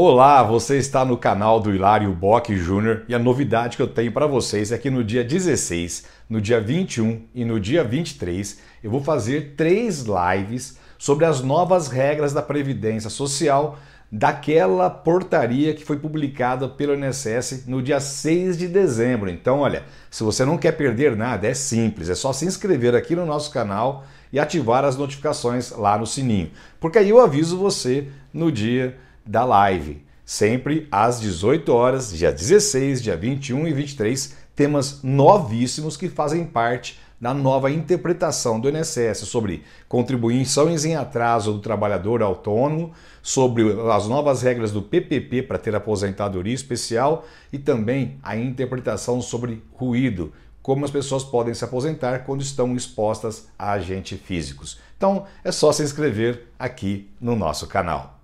Olá, você está no canal do Hilário Bock Júnior e a novidade que eu tenho para vocês é que no dia 16, no dia 21 e no dia 23 eu vou fazer três lives sobre as novas regras da Previdência Social daquela portaria que foi publicada pelo INSS no dia 6 de dezembro. Então, olha, se você não quer perder nada, é simples, é só se inscrever aqui no nosso canal e ativar as notificações lá no sininho, porque aí eu aviso você no dia da live. Sempre às 18 horas, dia 16, dia 21 e 23, temas novíssimos que fazem parte da nova interpretação do INSS sobre contribuições em atraso do trabalhador autônomo, sobre as novas regras do PPP para ter aposentadoria especial e também a interpretação sobre ruído, como as pessoas podem se aposentar quando estão expostas a agentes físicos. Então é só se inscrever aqui no nosso canal.